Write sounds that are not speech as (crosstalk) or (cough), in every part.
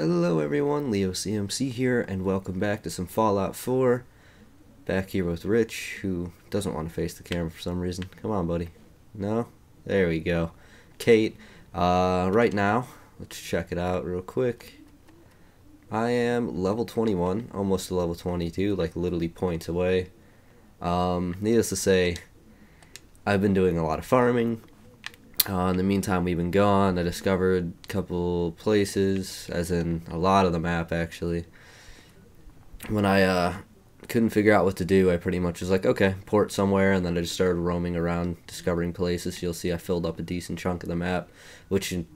Hello everyone, Leo CMC here, and welcome back to some Fallout 4. Back here with Rich, who doesn't want to face the camera for some reason. Come on, buddy. No? There we go. Cait, uh, right now, let's check it out real quick. I am level 21, almost to level 22, like literally points away. Um, needless to say, I've been doing a lot of farming, uh, in the meantime, we've been gone. I discovered a couple places, as in a lot of the map actually. When I uh, couldn't figure out what to do, I pretty much was like, okay, port somewhere, and then I just started roaming around, discovering places. You'll see I filled up a decent chunk of the map, which, in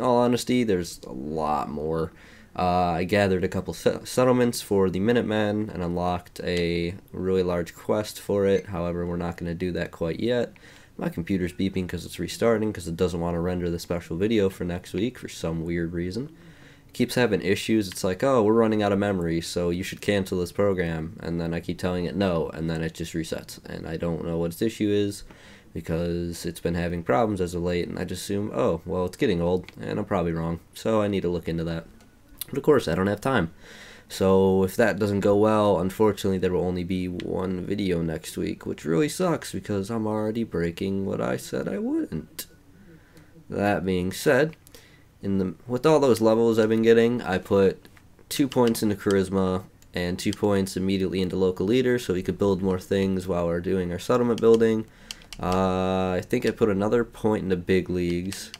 all honesty, there's a lot more. Uh, I gathered a couple settlements for the Minutemen and unlocked a really large quest for it. However, we're not going to do that quite yet. My computer's beeping because it's restarting because it doesn't want to render the special video for next week for some weird reason. It keeps having issues. It's like, oh, we're running out of memory, so you should cancel this program. And then I keep telling it no, and then it just resets. And I don't know what its issue is because it's been having problems as of late, and I just assume, oh, well, it's getting old, and I'm probably wrong. So I need to look into that. But of course, I don't have time. So if that doesn't go well, unfortunately there will only be one video next week, which really sucks because I'm already breaking what I said I wouldn't. That being said, in the with all those levels I've been getting, I put two points into charisma and two points immediately into local leader so we could build more things while we're doing our settlement building. Uh, I think I put another point into big leagues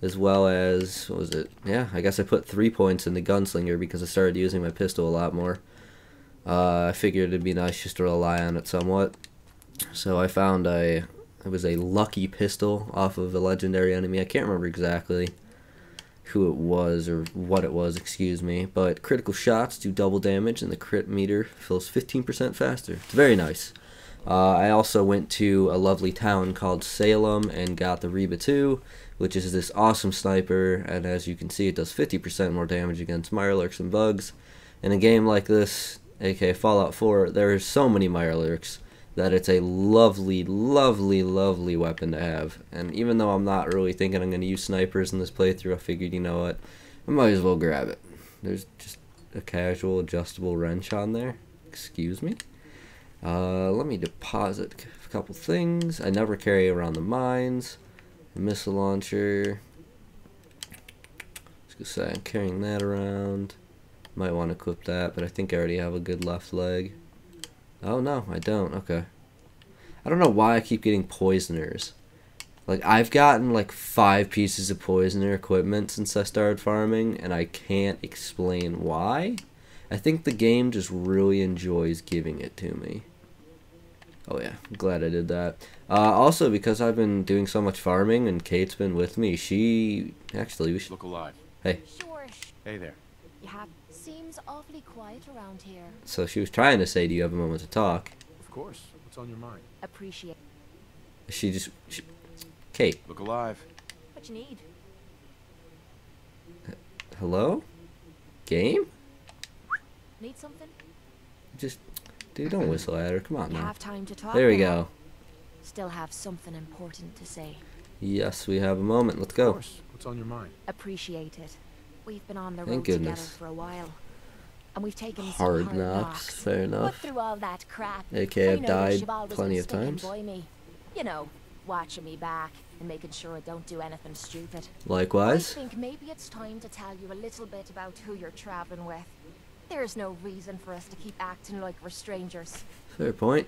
as well as what was it? Yeah, I guess I put three points in the gunslinger because I started using my pistol a lot more. Uh, I figured it'd be nice just to rely on it somewhat. So I found a it was a lucky pistol off of a legendary enemy. I can't remember exactly who it was or what it was, excuse me. But critical shots do double damage and the crit meter fills 15% faster. It's very nice. Uh, I also went to a lovely town called Salem and got the Reba 2 which is this awesome sniper, and as you can see, it does 50% more damage against Mirelurks and bugs. In a game like this, aka Fallout 4, there are so many Mirelurks that it's a lovely, lovely, lovely weapon to have. And even though I'm not really thinking I'm going to use snipers in this playthrough, I figured, you know what, I might as well grab it. There's just a casual adjustable wrench on there. Excuse me. Uh, let me deposit a couple things. I never carry around the mines missile launcher. Just say I'm carrying that around. Might want to equip that, but I think I already have a good left leg. Oh no, I don't. Okay. I don't know why I keep getting poisoners. Like I've gotten like five pieces of poisoner equipment since I started farming, and I can't explain why. I think the game just really enjoys giving it to me. Oh yeah, I'm glad I did that. Uh, also, because I've been doing so much farming and Cait's been with me, she actually we should look alive. Hey. Sure. Hey there. Yeah, seems awfully quiet around here. So she was trying to say, "Do you have a moment to talk?" Of course. What's on your mind? Appreciate. She just, she, Cait. Look alive. What you need? Hello. Game. Need something? Just, dude, don't whistle at her. Come on you now. have time to talk. There we now. go. Still have something important to say. Yes, we have a moment. Let's Of go. course. What's on your mind? Appreciate it. We've been on the Thank road together for a while. And we've taken Hard hard knocks. Fair What enough. through all that crap? AK, I I've know died you've always plenty of times. Me. You know, watching me back and making sure I don't do anything stupid. Likewise. I think maybe it's time to tell you a little bit about who you're traveling with. There's no reason for us to keep acting like we're strangers. Fair point.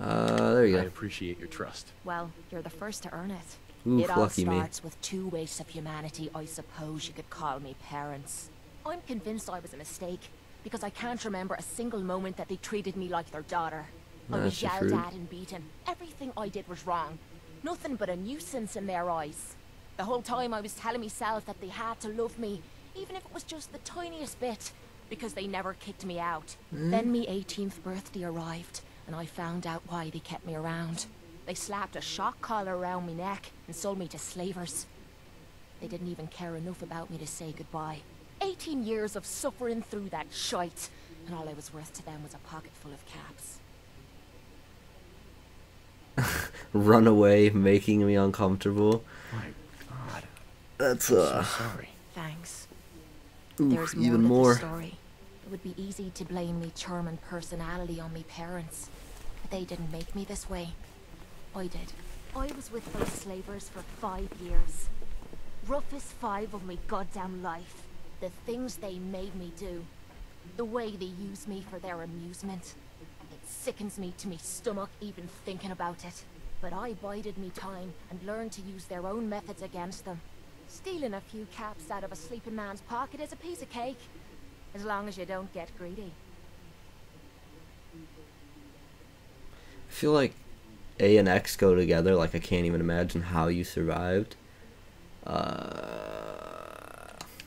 Uh, there you go. I appreciate your trust. Well, you're the first to earn it. Oof, it all lucky me. starts with two wastes of humanity. I suppose you could call me parents. I'm convinced I was a mistake because I can't remember a single moment that they treated me like their daughter. I That's was just yelled rude. at and beaten. Everything I did was wrong. Nothing but a nuisance in their eyes. The whole time I was telling myself that they had to love me, even if it was just the tiniest bit, because they never kicked me out. Hmm? Then me 18th birthday arrived, and I found out why they kept me around. They slapped a shock collar around my neck and sold me to slavers. They didn't even care enough about me to say goodbye. 18 years of suffering through that shite, and all I was worth to them was a pocket full of caps. (laughs) Run away, making me uncomfortable. My God. That's uh... I'm uh. so sorry. Thanks. Ooh, There's more even to more. the story. It would be easy to blame me charm and personality on me parents. But they didn't make me this way. I did. I was with those slavers for five years. Roughest five of me goddamn life. The things they made me do. The way they use me for their amusement. It sickens me to me stomach even thinking about it. But I bided me time and learned to use their own methods against them. Stealing a few caps out of a sleeping man's pocket is a piece of cake. As long as you don't get greedy. I feel like A and X go together. Like I can't even imagine how you survived. Uh,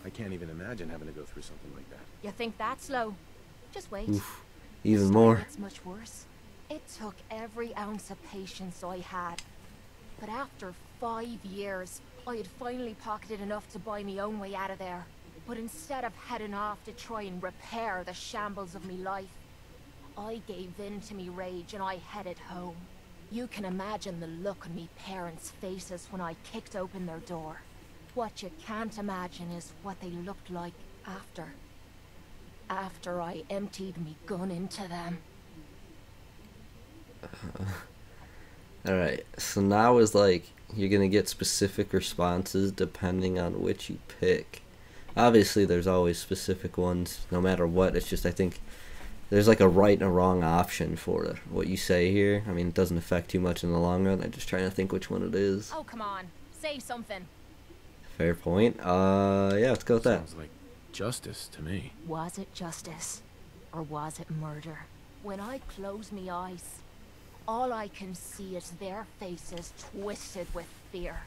I can't even imagine having to go through something like that. You think that's low? Just wait. oof, even more. Gets much worse. It took every ounce of patience I had. But after five years, Oh, I had finally pocketed enough to buy me own way out of there. But instead of heading off to try and repair the shambles of me life, I gave in to me rage and I headed home. You can imagine the look on me parents' faces when I kicked open their door. What you can't imagine is what they looked like after. After I emptied me gun into them. (laughs) Alright, so now is like you're gonna get specific responses depending on which you pick. Obviously, there's always specific ones, no matter what. It's just I think there's like a right and a wrong option for what you say here. I mean, it doesn't affect too much in the long run. I'm just trying to think which one it is. Oh, come on. Say something. Fair point. Uh, yeah, let's go with that. Sounds like justice to me. Was it justice? Or was it murder? When I close me eyes, all I can see is their faces twisted with fear.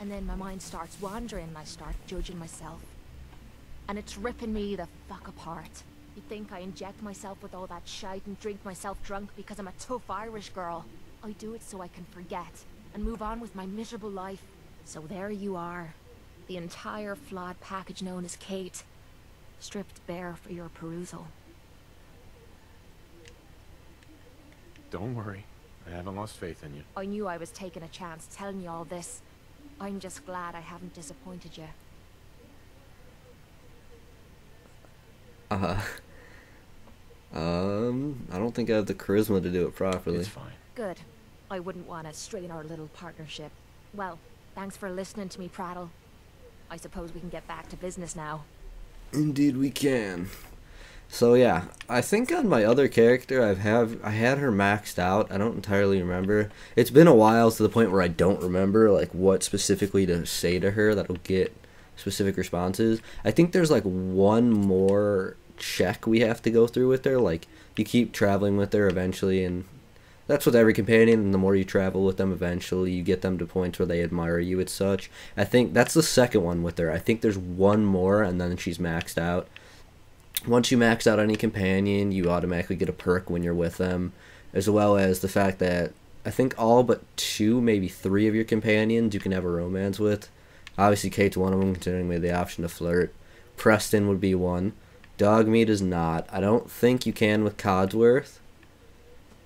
And then my mind starts wandering and I start judging myself. And it's ripping me the fuck apart. You think I inject myself with all that shite and drink myself drunk because I'm a tough Irish girl. I do it so I can forget and move on with my miserable life. So there you are. The entire flawed package known as Cait. Stripped bare for your perusal. Don't worry. I haven't lost faith in you. I knew I was taking a chance telling you all this. I'm just glad I haven't disappointed you. Uh, huh. um, I don't think I have the charisma to do it properly. It's fine. Good. I wouldn't want to strain our little partnership. Well, thanks for listening to me prattle. I suppose we can get back to business now. Indeed, we can. So yeah, I think on my other character, I've have I had her maxed out. I don't entirely remember. It's been a while to the point where I don't remember like what specifically to say to her that'll get specific responses. I think there's like one more check we have to go through with her. Like you keep traveling with her eventually, and that's with every companion. And the more you travel with them, eventually you get them to points where they admire you and such. I think that's the second one with her. I think there's one more, and then she's maxed out once you max out any companion, you automatically get a perk when you're with them, as well as the fact that I think all but two, maybe three of your companions you can have a romance with. Obviously, Cait's one of them, considering we have the option to flirt. Preston would be one. Dogmeat is not. I don't think you can with Codsworth.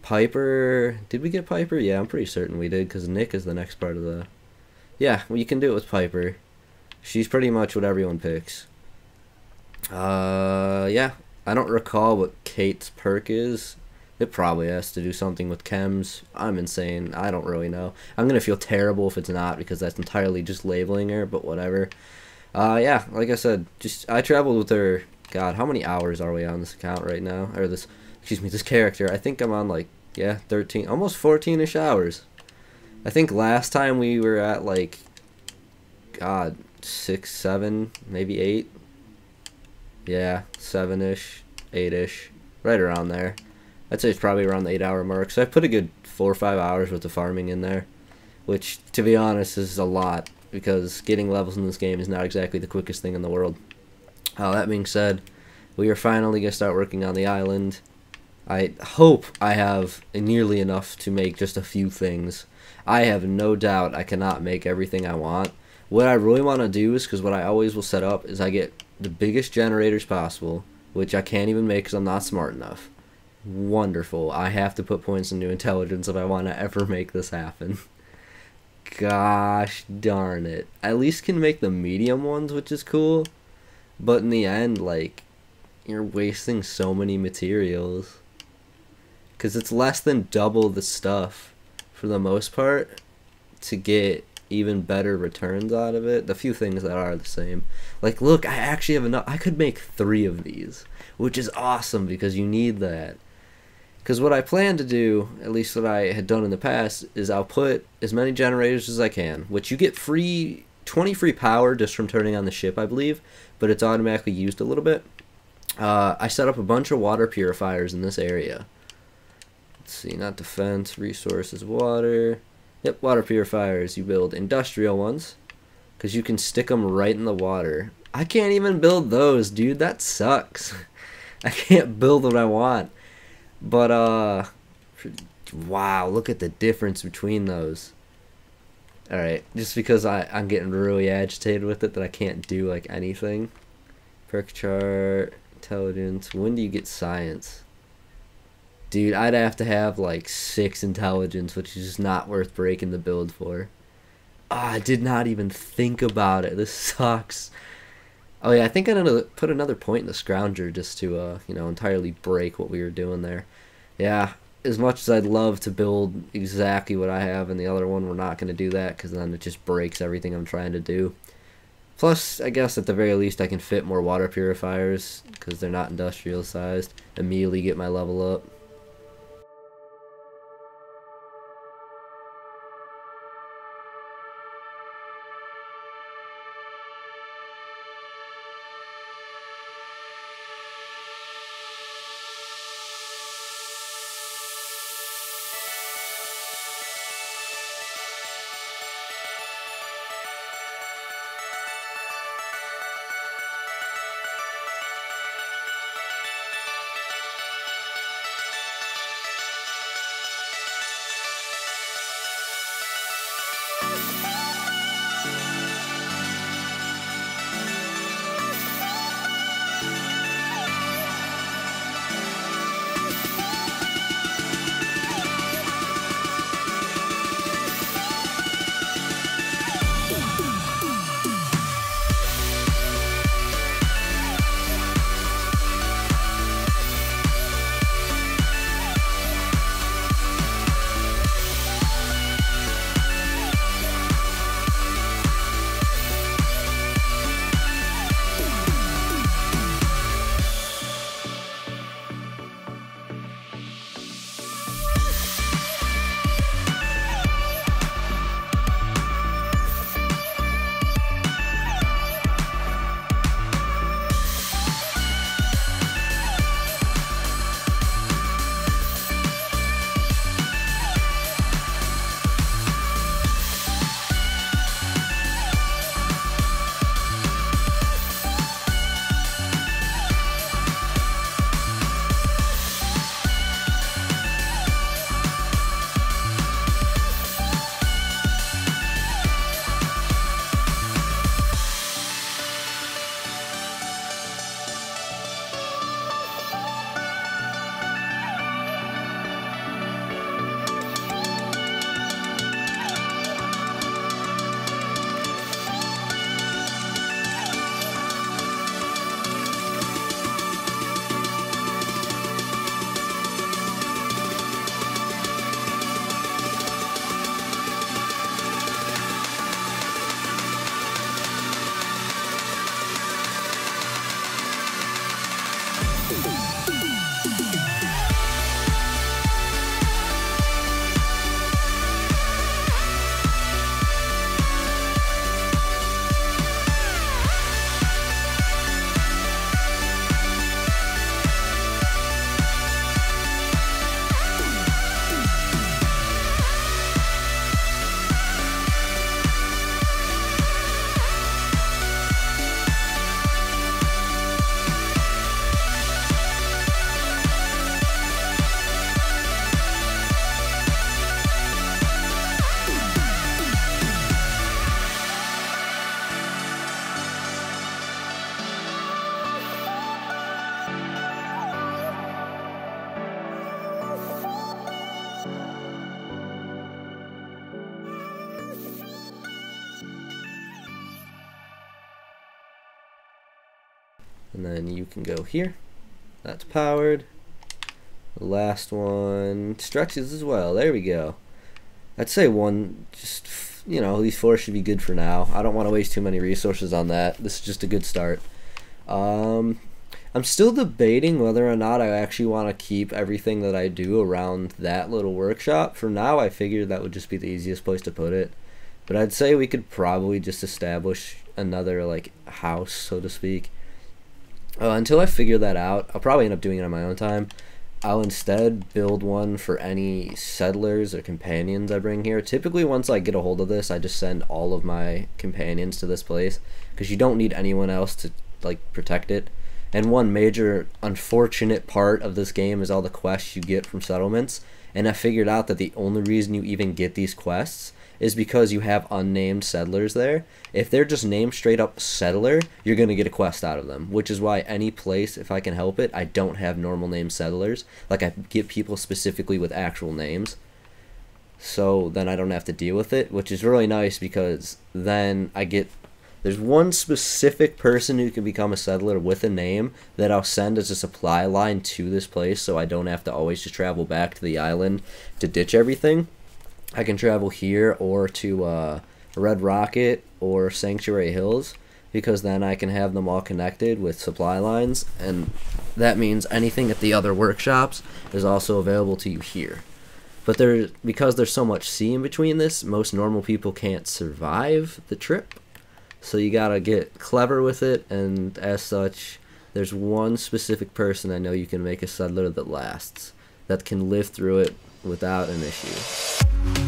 Piper, did we get Piper? Yeah, I'm pretty certain we did, because Nick is the next part of the. Yeah, well, you can do it with Piper. She's pretty much what everyone picks. Uh, yeah. I don't recall what Cait's perk is. It probably has to do something with chems. I'm insane. I don't really know. I'm gonna feel terrible if it's not because that's entirely just labeling her. But whatever. Uh, yeah. Like I said, just I traveled with her. God, how many hours are we on this account right now? Or this, excuse me, this character. I think I'm on like yeah, 13, almost 14ish hours. I think last time we were at like, God, six, seven, maybe eight. Yeah, seven ish, eight ish, right around there. I'd say it's probably around the eight hour mark. So I put a good four or five hours worth of farming in there, which, to be honest, is a lot because getting levels in this game is not exactly the quickest thing in the world. Uh, that being said, we are finally gonna start working on the island. I hope I have nearly enough to make just a few things. I have no doubt I cannot make everything I want. What I really want to do is because what I always will set up is I get the biggest generators possible, which I can't even make because I'm not smart enough. Wonderful. I have to put points into intelligence if I want to ever make this happen. Gosh darn it. At least can make the medium ones, which is cool. but in the end, like, you're wasting so many materials. Because it's less than double the stuff for the most part to get even better returns out of it. The few things that are the same. Like, look, I actually have enough. I could make three of these, which is awesome because you need that. Because what I plan to do, at least what I had done in the past, is I'll put as many generators as I can, which you get free 20 free power just from turning on the ship, I believe, but it's automatically used a little bit. Uh, I set up a bunch of water purifiers in this area. Let's see, not defense, resources, water. Yep, water purifiers. You build industrial ones because you can stick them right in the water. I can't even build those, dude. That sucks. (laughs) I can't build what I want. But uh wow, look at the difference between those. Alright, just because I, I'm getting really agitated with it that I can't do like anything. Perk chart, intelligence. When do you get science? Dude, I'd have to have like six intelligence, which is just not worth breaking the build for. Ah, I did not even think about it. (laughs) This sucks. Oh yeah, I think I'm gonna put another point in the scrounger just to uh, you know, entirely break what we were doing there. Yeah, as much as I'd love to build exactly what I have in the other one, we're not gonna do that because then it just breaks everything I'm trying to do. Plus, I guess at the very least I can fit more water purifiers because they're not industrial sized. Immediately get my level up. And then you can go here. That's powered. The last one stretches as well. There we go. I'd say one, just, you know, these four should be good for now. I don't want to waste too many resources on that. This is just a good start. Um, I'm still debating whether or not I actually want to keep everything that I do around that little workshop. For now, I figured that would just be the easiest place to put it. But I'd say we could probably just establish another, like, house, so to speak. Uh, until I figure that out, I'll probably end up doing it on my own time. I'll instead build one for any settlers or companions I bring here. Typically, once I get a hold of this, I just send all of my companions to this place because you don't need anyone else to like protect it. And one major unfortunate part of this game is all the quests you get from settlements. And I figured out that the only reason you even get these quests is because you have unnamed settlers there. If they're just named straight up settler, you're going to get a quest out of them, which is why any place, if I can help it, I don't have normal name settlers. Like, I get people specifically with actual names. So then I don't have to deal with it, which is really nice because then I get. There's one specific person who can become a settler with a name that I'll send as a supply line to this place so I don't have to always just travel back to the island to ditch everything. I can travel here or to uh, Red Rocket or Sanctuary Hills because then I can have them all connected with supply lines, and that means anything at the other workshops is also available to you here. But there, because there's so much sea in between this, most normal people can't survive the trip. So you gotta get clever with it, and as such, there's one specific person I know you can make a settler that lasts, that can live through it without an issue.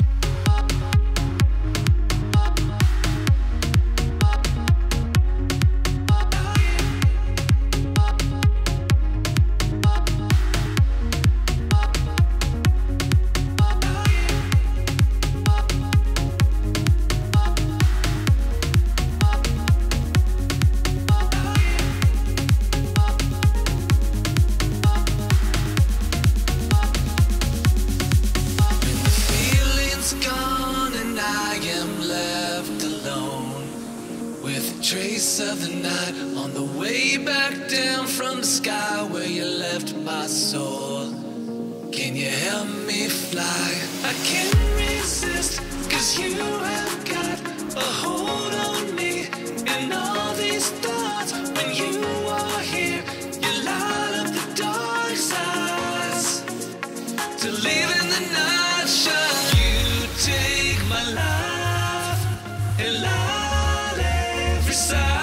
Side.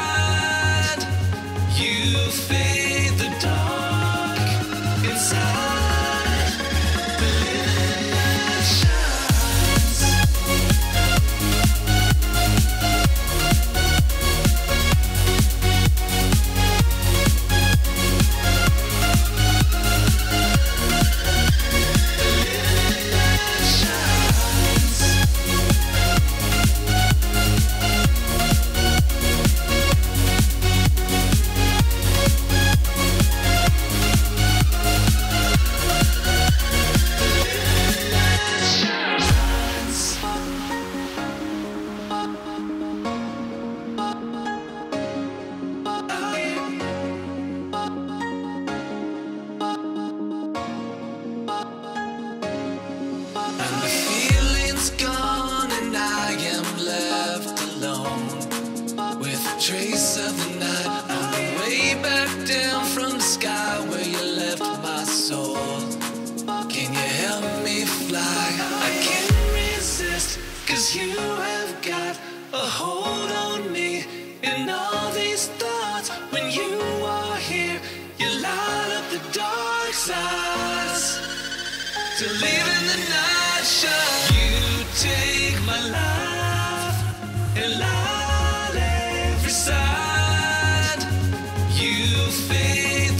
A You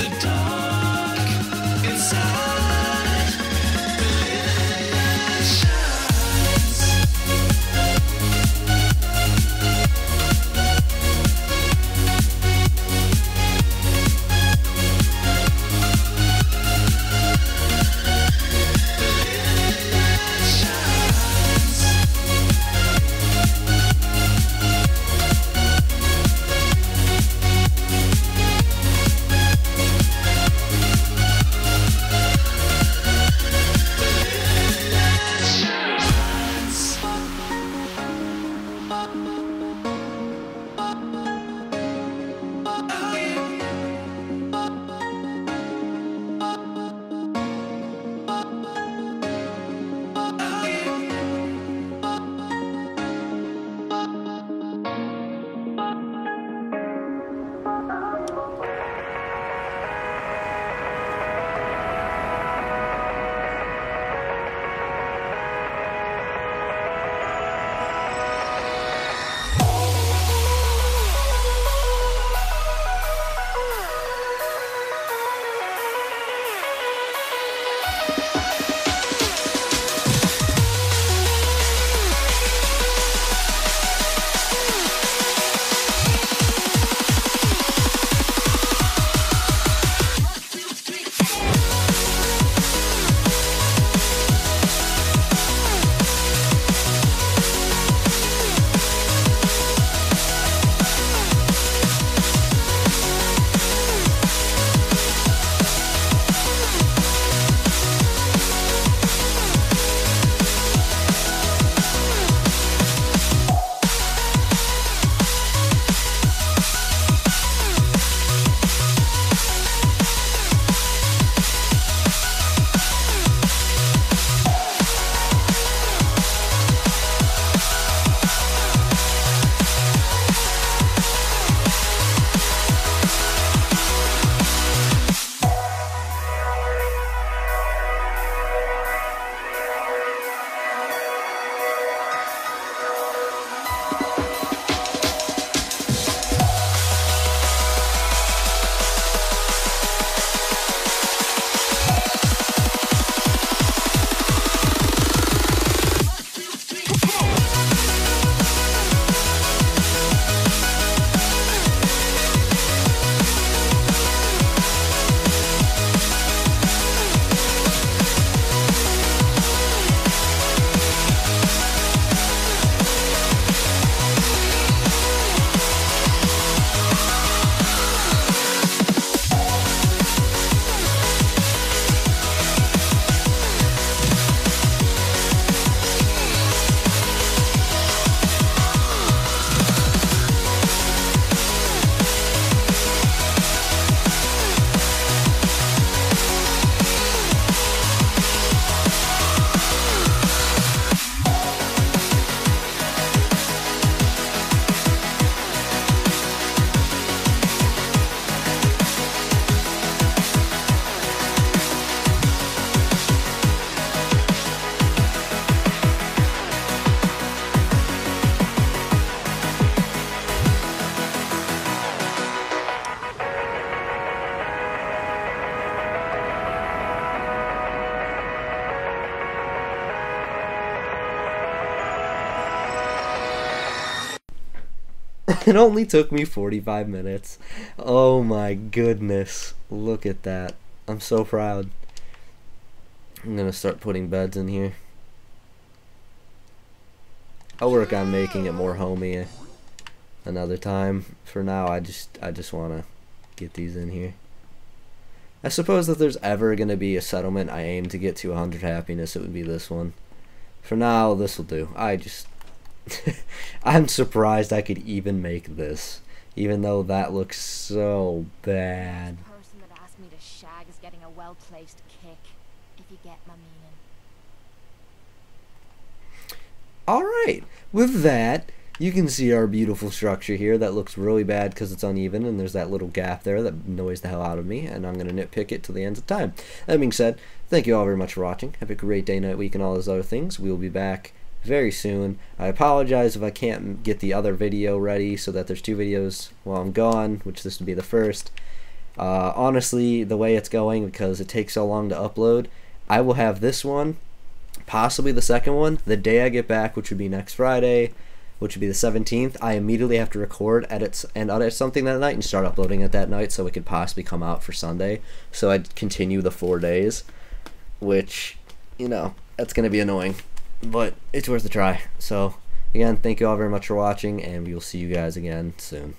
(laughs) It only took me 45 minutes. Oh my goodness. Look at that. I'm so proud. I'm gonna start putting beds in here. I'll work on making it more homey another time. For now, I just I just want to get these in here. I suppose that there's ever going to be a settlement I aim to get to 100 happiness, it would be this one. For now, this will do. I just... (laughs) I'm surprised I could even make this. Even though that looks so bad. The person that asked me to shag is getting a well-placed kick, if you get my meaning. Alright, with that, you can see our beautiful structure here that looks really bad because it's uneven and there's that little gap there that annoys the hell out of me and I'm going to nitpick it till the end of time. That being said, thank you all very much for watching. Have a great day, night, week, and all those other things. We will be back very soon. I apologize if I can't get the other video ready so that there's two videos while I'm gone, which this would be the first. Uh, honestly, the way it's going, because it takes so long to upload, I will have this one, possibly the second one, the day I get back, which would be next Friday which would be the 17th, I immediately have to record, edit, and edit something that night and start uploading it that night so it could possibly come out for Sunday. So I'd continue the four days, which, you know, that's going to be annoying, but it's worth a try. So, again, thank you all very much for watching, and we will see you guys again soon.